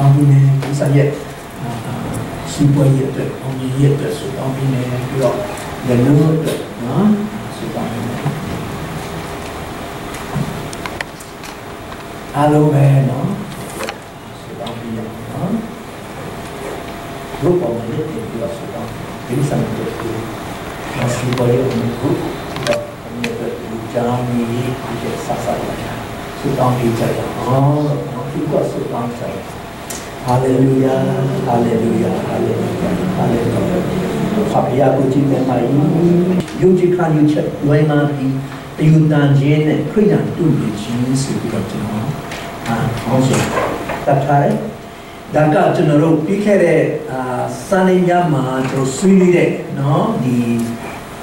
တောင်းပြီးနေဒီဆက်ရက်စီးပွားရေးအတွက်အောင်မြင်ရေးအတွက်ဆိုတောင်းပြီးနေပြီးတော့လည်းလို့အတွက်နော်ဆိုတောင်းပြီးနေအားလုံးပဲနော်ဆိုတောင်းပြီးနေနော်ဘုရားပေါ်မှာလည်းပြီးတော့ဆိုတောင်းဒီစံတဲ့ဒီစီးပွားရေးကိုဘုရားအမြဲတမ်းကြောင်းကြီး ဟာလေလုယာဟာလေလုယာဟာလေလုယာဟာလေလုယာဖာဖျားကိုကြည့်မယ်မိုင်းယုံကြည်ခံယူချက်ဝိုင်းမှာပြီးတယူတန်ခြင်းနဲ့ခရိယံတူညီခြင်းဆိုပြီးတော့ကျွန်တော်အာဟောဆိုတတ်ထားတယ်ဒါကကျွန်တော်တို့ပြီးခဲ့တဲ့အာစာနေညမှာကျွန်တော်ဆွေးနွေးတဲ့နော်ဒီ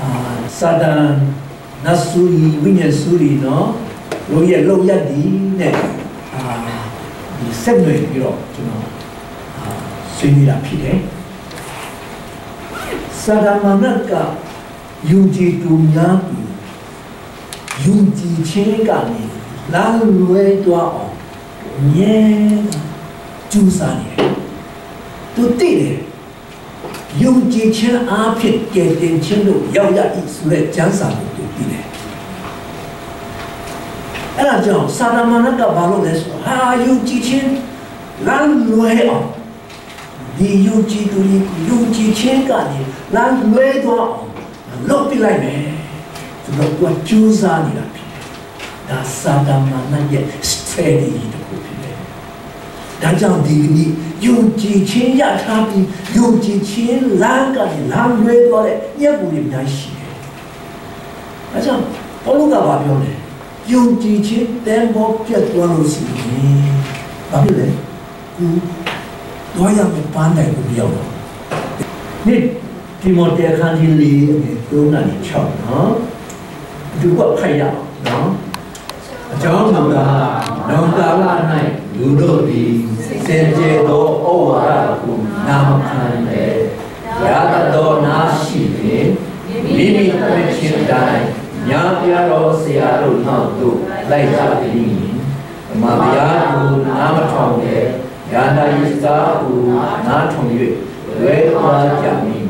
အာစာတန်နတ်ဆူကြီးဝိညာဉ်ဆူကြီးနော်တို့ရဲ့လောက်ရည်နဲ့ ဒီဆက်နွယ်ပြီးတော့ကျွန်တော်အာဆွေးနွေးတာဖြစ်တယ်စာဒမနတ်ကယုံကြည်သူများပြီးယုံကြည်ခြင်းကနေလာလွဲသွားအောင်မြဲကျူးစာနေတယ်သူသိတယ်ယုံကြည်ခြင်းအားဖြင့်ကယ်တင်ခြင်းတို့ရောက်ရ၏ဆိုတဲ့ကျမ်းစာကိုသူသိတယ် အဲ့ဒါကြောင့်စာဒမနတ်ကဘာလို့လဲဆိုဟာယုံကြည်ခြင်းလမ်းလွဲအောင်ဒီယုံကြည်သူတွေယုံကြည်ခြင်းကနေလမ်းလွဲသွားအောင်လုပ်ပြလိုက်မယ်သူတို့ကကြိုးစားနေတာဖြစ်တယ်ဒါစာဒမနတ်ရဲ့ strategy တခုဖြစ်တယ်ဒါကြောင့်ဒီကနေ့ယုံကြည်ခြင်းရထားပြီးယုံကြည်ခြင်းလမ်းကနေလမ်းလွဲသွားတဲ့ညက်ပူတွေအများရှိတယ်ဒါကြောင့်ဘောလုံးကဘာပြောလဲ ယုံကြည်ခြင်းတန်ဖို့ပြတ်သွားလို့ရှိရင်ဘာဖြစ်လဲကိုတော့ရမယ့်ပန်းတိုင်ကိုရောက်တော့နေ့ဒီမော်တယ်ခန်းကြီးလေးအနေသုံးနာနေ6နော်ဒီကခိုင်ရအောင်နော်အကြောင်းမူကားနောင်ကာလ၌လူတို့သည်စင်ကြယ်သောဩဝါဒကိုနာမခံလေရာတတော်နာရှိဖြင့်မိမိသွေးချင်းတိုင်း ညာပြတော်ဆရာတို့နောက်သို့လိုက်ကြသည်ဓမ္မတရားကိုနားမထောင်တဲ့ယာနာယိစာကိုနားထောင်၍လွဲသွားကြမည်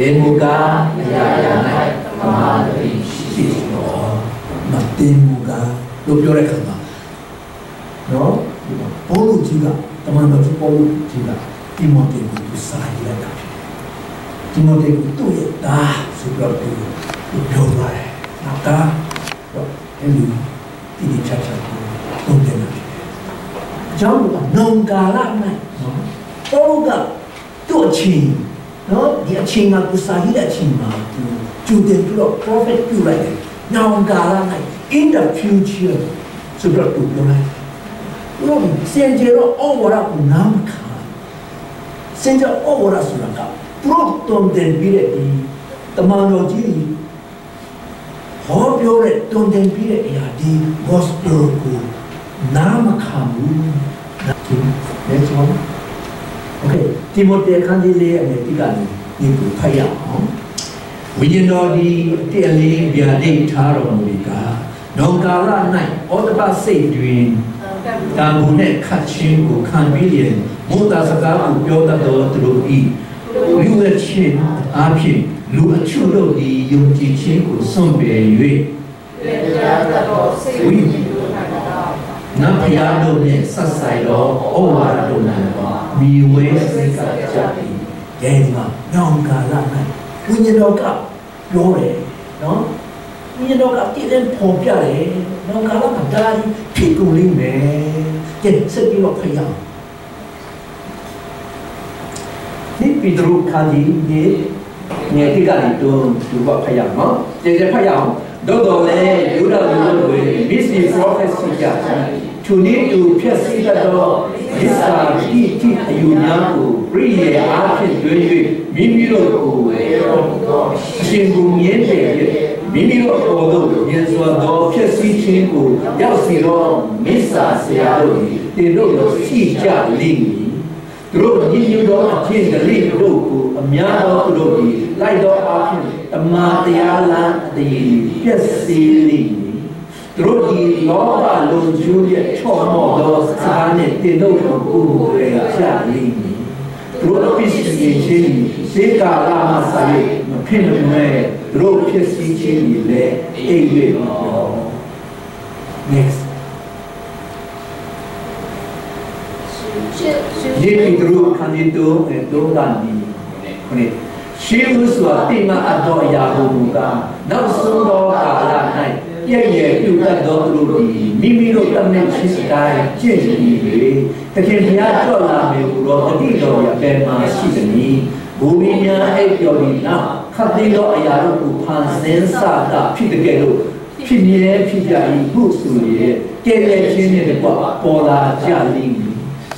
ဒေမူကားအရာရာ၌ဓမ္မတိရှိတော်မတေမူကားလို့ပြောတဲ့ခါမှာနော်ဘောလူကြီးကတမန်တော်ကြီးဘောလူကြီးကဒီမော်တေကိုသူစာရေးလိုက်တာဖြစ်တယ်ဒီမော်တေကိုသူ့ရဲ့သားဆိုတော့သူပြောသွားတယ် နောက်သားတော့အဲ့ဒီဒီဒီချာချာကိုတုံးတယ်ဖြစ်တယ်အကြောင်းကနောင်ကာလနဲ့နော်ဘောလူကသူ့အချင်းနော်ဒီအချိန်မှာကိုစာရေးတဲ့အချိန်မှာသူကျူတင်ပြီးတော့ prophet ပြုလိုက်တယ်နောင်ကာလ၌ in the future ဆိုတော့သူပြောလိုက်ဘုရားစင်ကြတော့ဩဝါဒကိုနားမခံစင်ကြဩဝါဒဆိုတာကပရိုတွန်တဲ့ပြီးတဲ့ဒီတမန်တော်ကြီး ဟောပြောတဲ့တွန်တဲ့ပြီးတဲ့အရာဒီ gospel ကိုနားမခံဘူးဒီလက်ချော Okay တိမိုတေခန်းကြီးလေးအနေတိကနေဒီကိုဖတ်ရအောင်ဝိညာဉ်တော်ဒီအတည့်လေးဗျာဒိတ်ထားတော်မူကနောင်ကာလ၌ဩတပစိတ်တွင်တန်ဖိုးနဲ့ခတ်ချင်းကိုခံပြီးရင်မောတာစကားကိုပြောတတ်တော်သူတို့ဤလူရဲ့ချင်းအားဖြင့် လူအချို့တို့သည်ယုံကြည်ခြင်းကိုစွန့်ပယ်၍ဝိနတ်ဖျားတို့နှင့်ဆက်ဆိုင်သောဩဝါဒတို့၌မိဝဲစိတ်ကကြသည်။ဒီမှာညောင်ကာလ၌ဝိညာဉ်တော်ကပြောတယ်နော်။ဝိညာဉ်တော်ကတည်တဲ့ပေါ်ပြတယ်။ညောင်ကာလမှာဒါကြီးဖြစ်ကုန်လိမ့်မယ်။ကျက်စပြီးတော့ခရအောင်။ဒီပိတရုခါကြီး ဒီနေတိကလေးတို့သူကခရအောင်နော်။ကျေကျေခရအောင်တော့တော်လေယူဒလူတို့တွေ misty prophecy ကြသူနည်းသူဖြည့်ဆည်းတတ်သောမစ္စာတိတိအယူများကိုပြည့်ရအားဖြင့်တွင်၍မိမိတို့ကိုဝေတော်မူသောအရှင်ကိုမြဲတဲ့မိမိတို့အပေါ်သို့မြင်စွာသောဖြည့်ဆည်းခြင်းကိုရောက်စီသောမစ္စာဆရာတို့သည်တင်တို့ကိုရှိကြလိမ့်မည် သူတို့ညီညွတ်သောအဖြစ်တလိတို့ကိုအများသောသူတို့သည်လိုက်သောအဖြစ်တမန်တရားလမ်းအတည်ပြည့်စည်လိမ့်မည်သူသူတို့ဒီလောကလုံကျိုးရဲ့ချော့မော့သောစကားနဲ့တင်တော့ကိုယ်ကိုယ်ချလိမ့်မည်သူတို့အပြစ်ရှိခြင်းချင်းစေကာလမှာဆိုင်မဖြစ်မမဲ့သူတို့ဖြစ်စီခြင်းတွေလည်းအိပ်၍ပြော next ယေပိသူတို့ခန္ဒီတုဒုဒန်ဒီခုနှစ်ရှေးဥစွာတိမအပ်တော်အရာဟုမူကားနောက်ဆုံးသောကာလ၌ပြည့်ရဲ့ပြုတတ်သောသူတို့သည်မိမိတို့တမန်ချင်းတိုင်းကျင့်ပြီး၍တခင်ဘုရားကြောက်လာမေဟူသောတတိတော်ရပေမှာရှိသည်။ဘူမိညာအိပ်ကျော်ဒီနောက်ခတ်သိသောအရာတို့ကိုဖန်ဆင်းစတာဖြစ်တဲ့ကဲ့သို့ဖြစ်မြဲဖြစ်ကြ၏ဟုဆိုရဲ့ကဲ့ရဲ့ချင်းနဲ့တကွပေါ်လာကြလိမ့်မည်။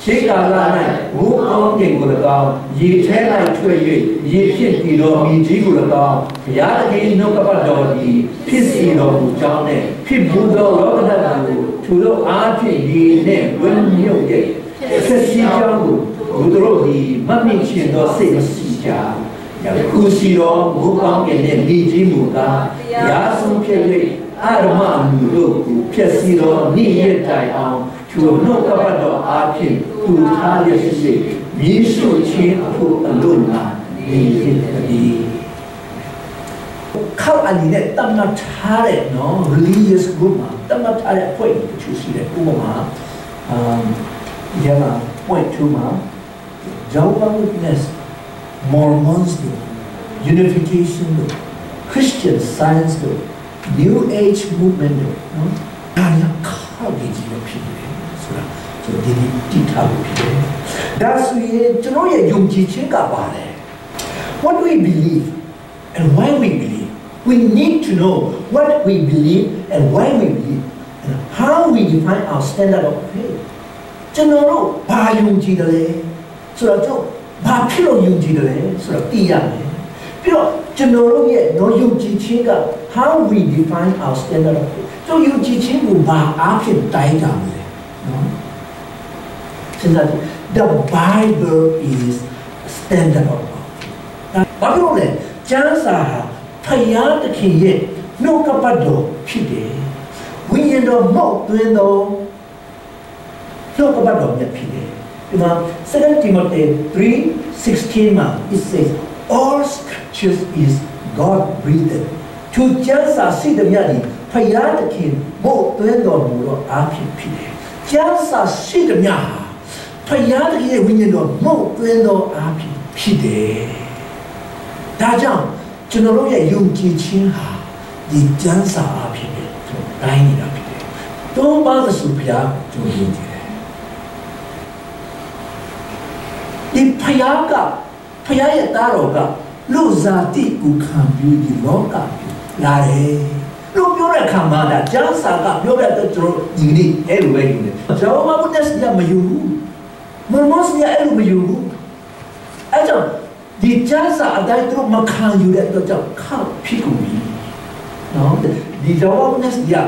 ရှေးကာလ၌ဘုအောင်းကင်ကို၎င်းရေထဲ၌ထွက်၍ရေဖြစ်တည်သောမိကြီးကို၎င်းဘုရားသခင်နှုတ်ကပတ်တော်သည်ဖြစ်စီတော်မူကြောင်းနဲ့ဖြစ်ဘူးသောလောကဓာတ်ကိုသူတို့အားဖြင့်ဒီနဲ့ဝင်းမြုပ်ရဲ့ဆက်စီကြောင်းကိုဘုတို့သည်မမြင့်ရှင်သောစိတ်မရှိကြ။ယခုစီတော်ဘုကောင်းကင်နဲ့မိကြီးမူကားရာဆုံးဖြစ်၍အာရမလူတို့ကိုဖြစ်စီတော်နေ့ရက်တိုင်အောင်သူနှုတ်ကပတ်တော်အားဖြင့် သူထားရရှိမြည်စုချင်းအဖို့အလို့ငါနေဖြစ်သည်ခောက်အနေနဲ့တတ်မှတ်ထားတဲ့နော် religious group မှာတတ်မှတ်ထားတဲ့အဖွဲ့တချို့ရှိတယ်ဥပမာအမ်ဒီမှာ point 2မှာ Jehovah Witness Mormons တို့ Unification တို့ Christian Science တို့ New Age Movement တို့နော်ဒါရခောက်ပြီးကြည့်လို့ဖြစ်တယ်ဆိုတာ ကျွန်တော်ဒီနေ့တည်ထားလို့ဖြစ်တယ်ဒါဆိုရင်ကျွန်တော်ရဲ့ယုံကြည်ခြင်းကပါတယ် What we believe and why we believe we need to know what we believe and why we believe and how we define our standard of faith ကျွန်တော်တို့ဘာယုံကြည်တယ်လဲဆိုတော့ကျွန်တော်ဘာဖြစ်လို့ယုံကြည်တယ်လဲဆိုတော့သိရမယ်ပြီးတော့ကျွန်တော်တို့ရဲ့တော့ယုံကြည်ခြင်းက how we define our standard of faith ကျွန်တော်ယုံကြည်ခြင်းကိုဘာအားဖြင့်တိုင်းတာမလဲနော် စဉ်းစားကြည့် the bible is standard of faith ဘာဖြစ်လို့လဲကျမ်းစာဟာဖယားသခင်ရဲ့နှုတ်ကပတ်တော်ဖြစ်တယ်ဝိညာဉ်တော်မောက်သွင်းတော်နှုတ်ကပတ်တော်မြတ်ဖြစ်တယ်ဒီမှာ2 Timothy 3:16မှာ it says all scriptures is God breathed သူကျမ်းစာရှိတဲ့မြတ်ဒီဖယားသခင်မောက်သွင်းတော်မူတော့အားဖြင့်ဖြစ်တယ်ကျမ်းစာရှိတဲ့မြတ်ဟာ ဖယားသခင်ရဲ့ဝိညာဉ်တော်မောက်သွင်းတော်အားဖြင့်ဖြစ်တယ်ဒါကြောင့်ကျွန်တော်တို့ရဲ့ယုံကြည်ခြင်းဟာဒီကျမ်းစာအဖြစ်နဲ့ကျွန်တော်တိုင်းနေတာဖြစ်တယ်။သုံးပါးသစုဘုရားကျွန်တော်ယုံကြည်တယ်။ဒီဘုရားကဘုရားရဲ့သားတော်ကလူဇာတိကိုခံပြီးဒီလောကလာတယ်။လို့ပြောတဲ့အခါမှာဒါကျမ်းစာကပြောတဲ့အတွက်ကျွန်တော်ဒီနေ့အဲ့လိုပဲယူတယ်။ကျွန်တော်မဘုဒ္ဓဆရာမယူဘူး။ မမောဆရာအဲ့လိုမယူဘူး။အဲ့ကြောင့်ဒီကျမ်းစာအတိုင်းသူတို့မခံယူတဲ့အတွက်ကြောင့်ခောက်ဖြစ်ကုန်ပြီနော်ဒီကြောင့်နက်ဒီယာ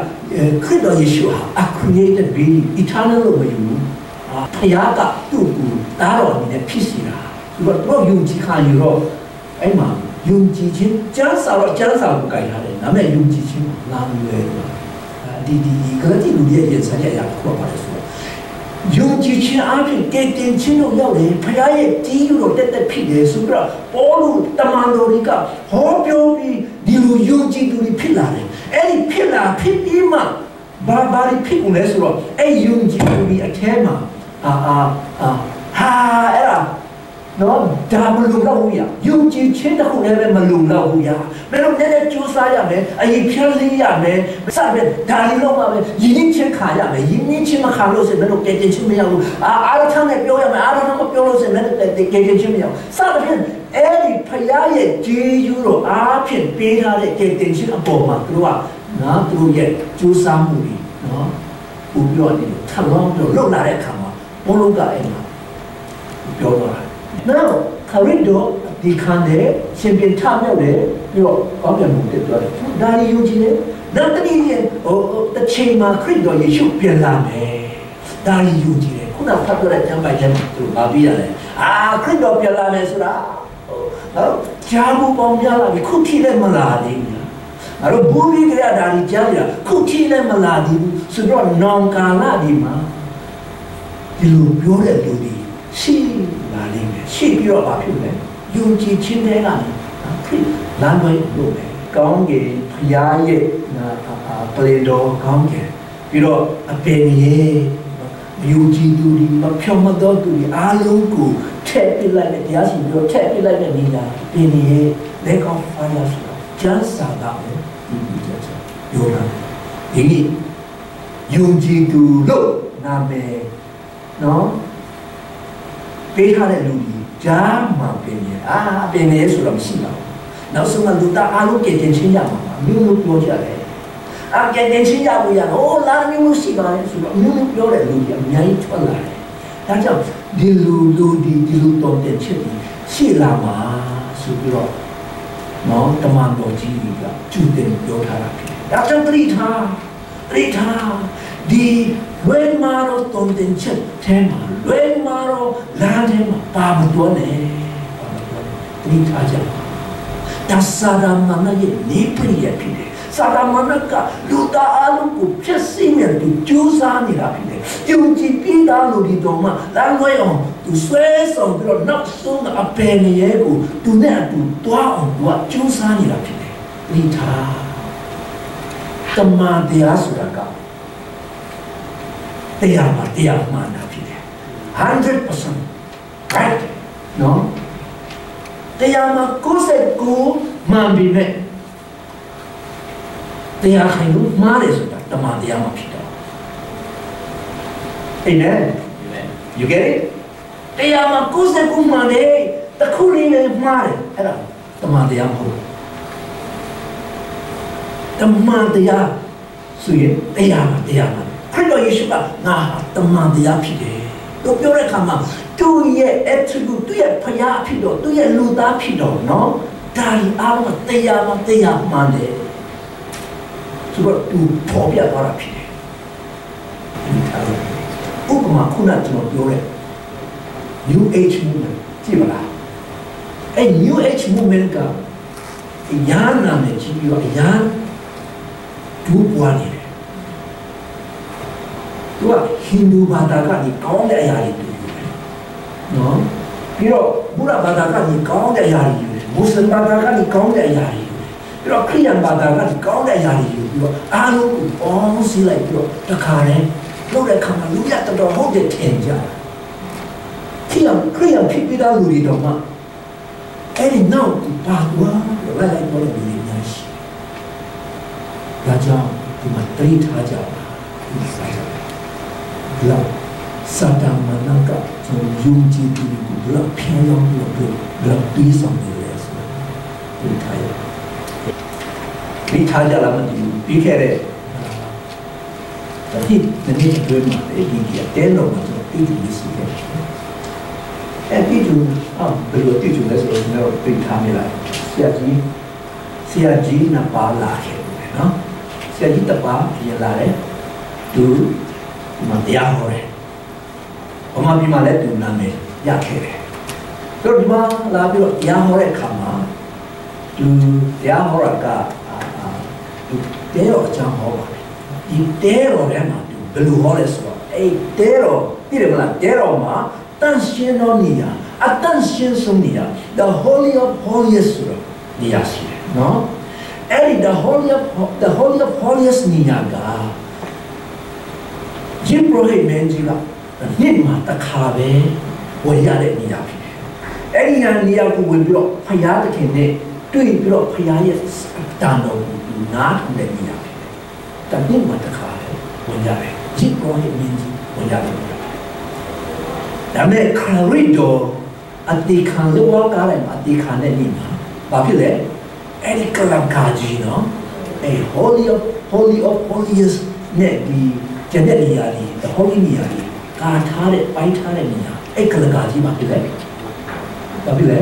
ခရစ်တော်ယေရှုဟာ a created being eternal လို့မယူဘူးဖခင်ကသူ့ကိုတားတော်အနေနဲ့ဖြစ်စီတာသူကတော့ယုံကြည်ခံယူတော့အဲ့မှာယုံကြည်ခြင်းကျမ်းစာတော့ကျမ်းစာကိုကြိုင်ထားတယ်ဒါပေမဲ့ယုံကြည်ခြင်းလာမလွယ်ဘူးဒီဒီဂရတိလူရဲ့ရင်ဆိုင်ရရတော့ပါတယ်ဆို ယုံကြည်ခြင်းအပြင်တည်တင်ခြင်းတို့ရောက်တယ်ဖခင်ရဲ့တီးယူတော့တက်တက်ဖြစ်တယ်ဆိုတော့ပေါ်လို့တမန်တော်တွေကဟောပြောပြီးဒီလိုယုံကြည်သူတွေဖြစ်လာတယ်အဲ့ဒီဖြစ်လာဖြစ်ပြီးမှဘာဘာဖြစ်ကုန်လဲဆိုတော့အဲ့ယုံကြည်သူတွေအထဲမှာအာအာအာဟာအဲ့ဒါ နော်ဒါမလုံလောက်ဘူးရယုံကြည်ခြင်းတစ်ခုလည်းပဲမလုံလောက်ဘူးရမင်းတို့လည်းလည်းကြိုးစားရမယ်အရင်ဖြန်းစည်းရမယ်စတဲ့ဒါလေးတော့မှပဲယဉ်ချင်းခါရမယ်ယဉ်ချင်းမခါလို့ဆိုမင်းတို့ကဲတင်ချင်းမရဘူးအာအာရထမ်းနဲ့ပြောရမယ်အာရထမ်းမပြောလို့ဆိုမင်းတို့ကဲတင်ချင်းမရဘူးစတဲ့ဖြင့်အဲ့ဒီဖရာရဲ့ဂျေယူတော်အားဖြင့်ပေးထားတဲ့ကဲတင်ချင်းအပေါ်မှာသူတို့ကနော်သူတို့ရဲ့ကြိုးစားမှုတွေနော်ပူပြောနေထပ်လောင်းပြောလှုပ်လာတဲ့အခါမှာဘုလုံးကအဲ့မှာပြောတော့ now ခရစ်တော်ဒီခံတယ်ရှင်ပြန်ထမြောက်တယ်ပြီးတော့ကောင်းပြန်မှုတက်သွားတယ်ဒါရီယူကြည့်တယ်နောက်တနည်းဟိုတစ်ချိန်မှာခရစ်တော်ယေရှုပြန်လာမယ်ဒါရီယူကြည့်တယ်ခုနဖတ်ပြတဲ့ကျမ်းပိုက်ထဲမှာသူဘာပြီးရလဲအာခရစ်တော်ပြန်လာမယ်ဆိုတာဟိုနော်ဂျာဘူးပေါင်းပြလာပြီခုထိလည်းမလာသေးဘူးငါတို့ဘူပြီးကြရတာဒီကြားရခုထိလည်းမလာသေးဘူးဆိုတော့နောင်ကာလဒီမှာဒီလိုပြောတဲ့လူတွေရှိလာလိမ့်မယ် ရှိပြီးတော့ဘာဖြစ်လဲယုံကြည်ခြင်းတွေကနေဖြစ်လမ်းတွေလို့ပဲကောင်းကင်ဖရာရဲ့ပလေတော်ကောင်းကင်ပြီးတော့အပင်ရဲ့ယုံကြည်သူတွေမဖြောင့်မတော်သူတွေအားလုံးကိုထည့်ပြလိုက်တဲ့တရားစီပြီးတော့ထည့်ပြလိုက်တဲ့နေရာပင်ရဲ့လက်ကောင်းဖားရဆိုတာကျမ်းစာကပဲဒီဒီချက်ချက်ပြောတာဒီနေ့ယုံကြည်သူလို့နာမည်နော်ပေးထားတဲ့လူကြီး ဂျာမှပင်ရဲ့အာပင်ရဲ့ဆိုတော့မရှိပါဘူးနောက်ဆုံးကလူသားအားလုံးကြင်ကြင်ချင်းရမှာပါမျိုးမျိုးပြောကြတယ်အကြင်ကြင်ချင်းရလို့ရတော့လာမျိုးမျိုးရှိပါလေဆိုတော့မျိုးမျိုးပြောတဲ့လူကြီးအများကြီးထွက်လာတယ်ဒါကြောင့်ဒီလူလူဒီဒီလူတော်တဲ့ချက်ကြီးရှိလာမှာဆိုပြီးတော့နော်တမန်တော်ကြီးကကျူတင်ပြောထားတာဖြစ်တယ်ဒါကြောင့်တတိထားတတိထားဒီ လွယ်မာတော့တုံတင်ချက်ထဲမှာလွယ်မာတော့လမ်းထဲမှာပါမတော်နဲ့ပါမတော်နဲ့တတိထားကြပါဒါစာရမဏရဲ့နေပရိယဖြစ်တယ်စာရမဏကလူသားအလုံးကိုဖြစ်စီမြတ်သူကြိုးစားနေတာဖြစ်တယ်ယုံကြည်ပြီးသားလူဒီတော်မှာလမ်းလွဲအောင်သူဆွဲဆောင်ပြီးတော့နောက်ဆုံးအပယ်ငရဲကိုသူနဲ့အတူတွားအောင်သူကကြိုးစားနေတာဖြစ်တယ်ဒီထားတမန်တရားဆိုတာက တရားမှာတရားမှန်တာဖြစ်တယ်100% right နော်တရားမှာ69မှန်ပြီမဲ့တရားခိုင်လို့မှားတယ်ဆိုတာတမန်တရားမှာဖြစ်တော့ Amen you get it တရားမှာ69မှန်တယ်တခုလေးနဲ့မှားတယ်အဲ့ဒါတမန်တရားမဟုတ်တမန်တရားဆိုရင်တရားမှာတရားမှာ ခရစ်တော်ယေရှုကငါတမန်တရားဖြစ်တယ်တို့ပြောတဲ့အခါမှာသူ့ရဲ့ attribute သူ့ရဲ့ဖျားဖြစ်တော့သူ့ရဲ့လူသားဖြစ်တော့နော်ဒါဒီအားလုံးတရားမှာတရားမှန်တယ်ဆိုတော့သူပေါ်ပြသွားတာဖြစ်တယ်ဥပမာခုနကျွန်တော်ပြောတဲ့ New Age movement ကြည့်ပါလားအဲ New Age movement ကအရာနာမည်ကြီးပြီးတော့အရာဒူးပွားနေတယ် သူကဟိန္ဒူဘာသာကနေကောင်းတဲ့အရာတွေတူတယ်နော်ပြီးတော့ဘုရားဘာသာကနေကောင်းတဲ့အရာတွေယူတယ်မွတ်စလင်ဘာသာကနေကောင်းတဲ့အရာတွေယူတယ်ပြီးတော့ခရစ်ယာန်ဘာသာကနေကောင်းတဲ့အရာတွေယူပြီးတော့အားလုံးကိုပေါင်းစည်းလိုက်ပြီးတော့တခါတည်းလုပ်တဲ့ခါမှာလူရတော်တော်ဟုတ်တယ်ထင်ကြတယ်ခရစ်ယာန်ခရစ်ယာန်ဖြစ်ပြီးသားလူတွေတော့မှအဲ့ဒီနောက်ပါသွားလိုက်လိုက်ပေါ်တဲ့လူတွေများရှိဒါကြောင့်ဒီမှာတိတ်ထားကြပါဒီဆိုင် ဘလောက်စာတမန်ကကျွန်တော်ယုံကြည်သူကိုဘလောက်ဖျက်ရောက်လို့ဘလောက်ပြီးဆောင်နေလဲဆိုဒီထားရဒီထားကြလားမသိဘူးပြီးခဲ့တဲ့တတိတနည်းအတွင်းမှာဒီဒီတဲတော့ကျွန်တော်ပြီးပြီစီခဲ့အဲ့ဒီသူအော်ဘယ်လိုတည်ကြလဲဆိုတော့ကျွန်တော်ပြင်ထားမိလိုက်ဆရာကြီးဆရာကြီးနပါလာခဲ့တယ်နော်ဆရာကြီးတပါပြင်လာတယ်သူ ဒီမှာတရားဟောတယ်ဘမပြည်မှာလည်းသူနာမည်ရခဲ့တယ်ဆိုတော့ဒီမှာလာပြီးတော့တရားဟောတဲ့အခါမှာသူတရားဟောတာကသူတဲတော်အကြောင်းဟောပါတယ်ဒီတဲတော်ထဲမှာသူဘယ်လိုဟောလဲဆိုတော့အဲ့တဲတော်သိတယ်မလားတဲတော်မှာတန်ရှင်းသောနေရာအတန်ရှင်းဆုံးနေရာ the holy of holiest ဆိုတော့နေရာရှိတယ်နော်အဲ့ဒီ the holy of the holy of holiest နေရာက ဂျင်ပရိုဟိတ်မန်ကြီးကနေ့မှာတစ်ခါပဲဝင်ရတဲ့နေရာဖြစ်တယ်အဲ့ဒီနေရာကိုဝင်ပြီးတော့ဖယားသခင်နဲ့တွေ့ပြီးတော့ဖယားရဲ့တန်တော်ကိုနားထောင်တဲ့နေရာဖြစ်တယ်တနေ့မှာတစ်ခါပဲဝင်ရတယ်ဂျင်ပရိုဟိတ်မန်ကြီးဝင်ရတယ်ဒါမဲ့ခရစ်တော်အတိခံလို့ကားတယ်အတိခံတဲ့နေ့မှာဘာဖြစ်လဲအဲ့ဒီကလပ်ကာကြီးနော်အဲ holy of holy of holiest နဲ့ဒီ ကျန်တဲ့နေရာတွေ the holy နေရာတွေကာထားတဲ့ပိုင်းထားတဲ့နေရာအဲ့ကလပ်ကာကြီးမှာဖြစ်လဲဘာဖြစ်လဲ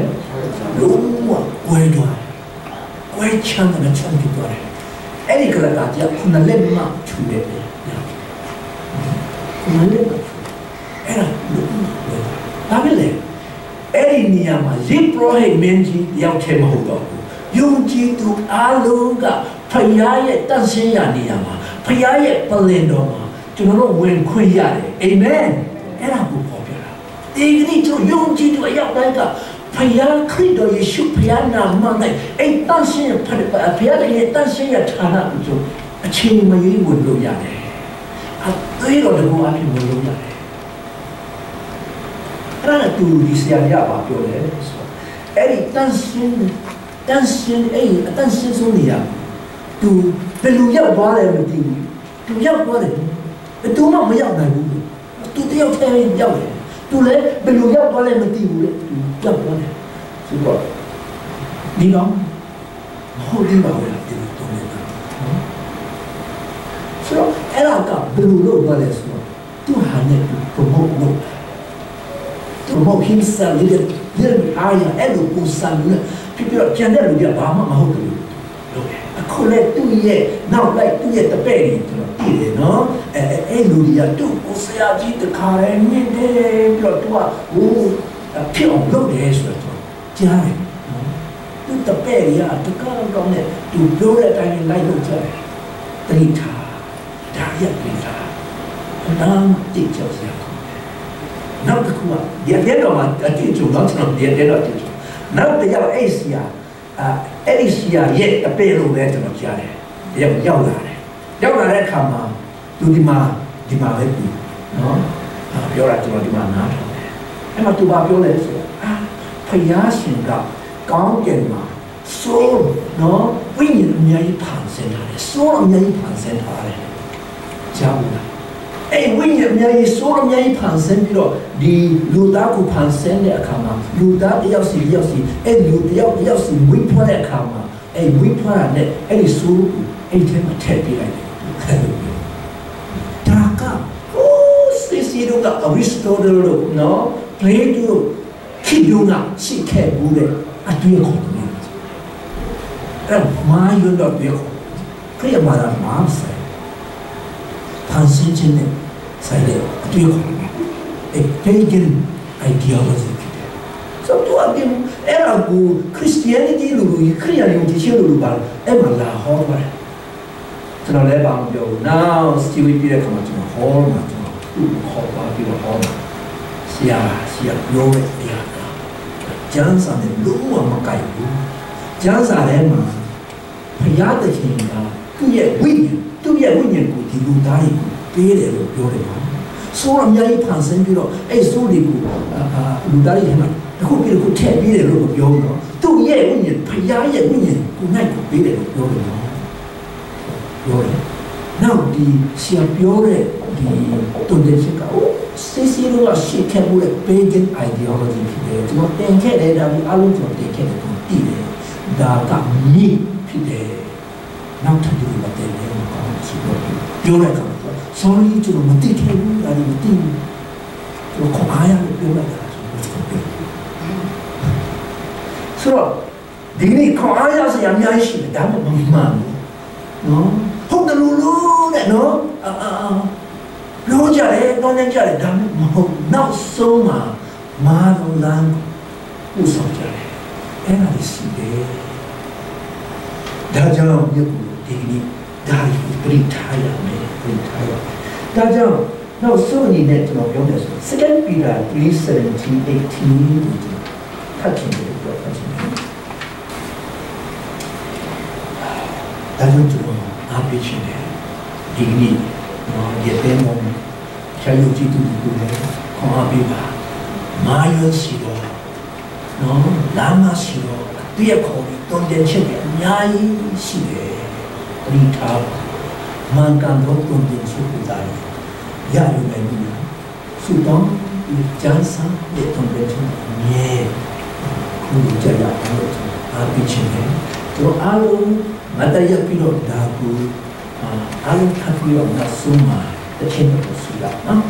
လုံးဝဝဲသွားဝဲချမ်းတဲ့ချမ်းကြည့်သွားတယ်အဲ့ဒီကလပ်ကာကြီးကခုနလက်မှထူတယ်ခုနလက်မှအဲ့ဒါဘာဖြစ်လဲအဲ့ဒီနေရာမှာဇိပရိုဟိတ်မင်းကြီးတယောက်တည်းမဟုတ်တော့ဘူးယုံကြည်သူအလုံးကဖယားရဲ့တန်ရှင်းရနေရမှာဖယားရဲ့ပလင်တော်မှာ ကျွန်တော်တို့ဝင်ခွင့်ရတယ်အာမင်အဲ့ဒါကိုပေါ်ပြတာဒီကနေ့ကျွန်တော်ယုံကြည်သူအရောက်တိုင်းကဖယားခရစ်တော်ယေရှုဖယားနာမနဲ့အဲ့တန်ရှင်းဖဖယားရဲ့တန်ရှင်းရဌာနကိုကျွန်အချိန်မရွေးဝင်လို့ရတယ်အသေးတော်တကူအဖြစ်ဝင်လို့ရတယ်အဲ့ဒါတူဒီဆရာရပါပြောတယ်ဆိုအဲ့ဒီတန်ရှင်းတန်ရှင်းအဲ့အတန်ရှင်းဆုံးနေရသူဘယ်လိုရောက်သွားလဲမသိဘူးသူရောက်သွားတယ် ဘယ်သူမှမရောက်နိုင်ဘူးသူတယောက်တည်းရောက်တယ်သူလည်းဘယ်လိုရောက်သွားလဲမသိဘူးလေသူရောက်သွားတယ်ဆိုတော့ဒီတော့မဟုတ်ဒီပါဘူးဒီလိုတော့နေတာဆိုတော့အဲ့ဒါကဘယ်လိုလုပ်သွားလဲဆိုတော့သူဟာနဲ့ promote လုပ် promote himself လေလေအားရအဲ့လိုပုံစံနဲ့ဖြစ်ပြီးတော့ကျန်တဲ့လူတွေကဘာမှမဟုတ်ဘူးလို့အ ခုလည်းသူ့ရဲ့နောက်လိုက်သူ့ရဲ့တပည့်တွေကျွန်တော်သိတယ်နော်အဲအဲ့လူတွေကသူ့ကိုဆရာကြီးတခါရဲမြင့်တယ်ပြီးတော့သူကဟိုဖြစ်အောင်လုပ်တယ်ဆိုတော့ကြားတယ်နော်သူ့တပည့်တွေကတကားကောင်းတဲ့သူပြောတဲ့အတိုင်းလိုက်လုပ်ကြတယ်တတိထားဒါရက်ပြင်တာနားတိကျစရာနောက်တစ်ခုကဒီတဲ့တော့မှအတိအကျတော့ကျွန်တော်ဒီတဲ့တော့တိကျနောက်တစ်ယောက်အဲ့စီယာအဲ့ဒီစီယာရဲ့အပေလို့ပဲကျွန်တော်ကြားတယ်။ရောက်ရောက်လာတယ်။ရောက်လာတဲ့အခါမှာသူဒီမှာဒီမှာပဲပြီနော်။ပြောတာကျွန်တော်ဒီမှာနားထောင်တယ်။အဲ့မှာသူဘာပြောလဲဆိုတော့အာဖယားရှင်ကကောင်းကင်မှာဆိုးနော်ဝိညာဉ်အများကြီးဖန်ဆင်းထားတယ်။ဆိုးအများကြီးဖန်ဆင်းထားတယ်။ကြားဘူးလား။ အဲ့ဝိညာဉ်အများကြီးဆိုးအများကြီးဖန်ဆင်းပြီးတော့ဒီလူသားကိုဖန်ဆင်းတဲ့အခါမှာလူသားတယောက်စီတယောက်စီအဲ့လူတယောက်တယောက်စီဝိဖွားတဲ့အခါမှာအဲ့ဝိဖွားရတဲ့အဲ့ဒီဆိုးကိုအဲ့ထဲမှာထည့်ပေးလိုက်တယ်ဒါကဟိုးစီစီတို့ကအဝိစတိုဒယ်တို့နော်ပလေတိုတို့ခိဒုကရှိခဲ့ဘူးတဲ့အတွေ့အခေါ်တွေအဲ့မာယွန်းတော့ပြောခရီးမှာတော့မာဆိုင် ဖန်ဆင်းခြင်းနဲ့ဆိုင်တဲ့အတွေ့အခေါ်တွေ a pagan ideology ဖြစ်တယ်။ဆိုတော့ဒီအဲ့ဒါကို Christianity လို့ခရစ်ယာန်ယုံကြည်ခြင်းလို့ပါအဲ့မှာလာဟောပါတယ်။ကျွန်တော်လည်းပါမပြောဘူး။ now Stevie ပြတဲ့ခါမှာကျွန်တော်ဟောမှာကျွန်တော်သူ့ဟောပါပြီးတော့ဟောမှာဆရာဆရာပြောတဲ့အရာကကျမ်းစာနဲ့လုံးဝမကိုက်ဘူး။ကျမ်းစာထဲမှာဘုရားသခင်က သူ့ရဲ့ဝိညာဉ်သူ့ရဲ့ဝိညာဉ်ကိုဒီလူသားတွေကိုပေးတယ်လို့ပြောတယ်ပါဆိုးအများကြီးဖန်ဆင်းပြီးတော့အဲ့ဆိုးတွေကိုအာလူသားတွေမှာတစ်ခုပြီးတစ်ခုထည့်ပြီးတယ်လို့ပြောတော့သူ့ရဲ့ဝိညာဉ်ဖရားရဲ့ဝိညာဉ်ကိုနိုင်ကိုပေးတယ်လို့ပြောတယ်နော်ပြောတယ်နောက်ဒီဆရာပြောတဲ့ဒီတုန်တဲ့ချက်ကစစ်စီလို့ရှိခဲ့မှုတဲ့ pagan ideology ဖြစ်တယ်ကျွန်တော်တင်ခဲ့တယ်ဒါပြီးအလုံးကျွန်တော်တင်ခဲ့တယ်ကိုတည်တယ်ဒါကမိဖြစ်တယ် နောက်ထပ်ဒီလိုတဲ့လေကောင်းစီတော့ပြောလိုက်တော့ sorry ကျွန်တော်မသိခဲ့ဘူးဒါတွေမသိဘူးကျွန်တော်ခေါ်အားရလို့ပြောလိုက်တာဆိုတော့ဒီနေ့ခေါ်အားရစရာအများကြီးရှိတယ်ဒါမှမမှန်ဘူးနော်ဟုတ်တယ်လို့လို့တဲ့နော်အာအာလို့ကြတယ်တောင်းကြတယ်ဒါမှမဟုတ်နောက်ဆုံးမှာမာတော်လမ်းဥဆောင်ကြတယ်အဲ့ဒါလေးရှိတယ်ဒါကြောင့်မြတ် ဒီနေ့ဒါကိုပြိထားရမယ်ပြိထားရမယ်ဒါကြောင့်နောက်ဆုံးအနေနဲ့ကျွန်တော်ပြောမယ်ဆို Second Peter 3:17 18ဖတ်ချင်တယ်ပြောဖတ်ချင်တယ်ဒါကြောင့်ကျွန်တော်အားပေးချင်တယ်ဒီနေ့နော်ဒီတဲ့မောင်ဆရာယုံကြည်သူတွေကိုလည်းခေါ်အားပေးပါမာယောစီတော့နော်လာမရှိတော့ဒီရခေါ်ပြီးတုံးတဲ့ချက်တွေအများကြီးရှိတယ် ပရိထားမှန်ကန်တော့တုံးတဲ့ချက်တွေဒါရယူနိုင်ပြီစုတောင်းကျန်းစာတဲ့တုံးတဲ့ချက်မြဲခုကြရအောင်အားပေးချင်တယ်တို့အားလုံးမတရားပြီးတော့ဒါကိုအားလုံးထပ်ပြီးတော့နောက်ဆုံးမှာတစ်ချက်တော့ရှိရနော်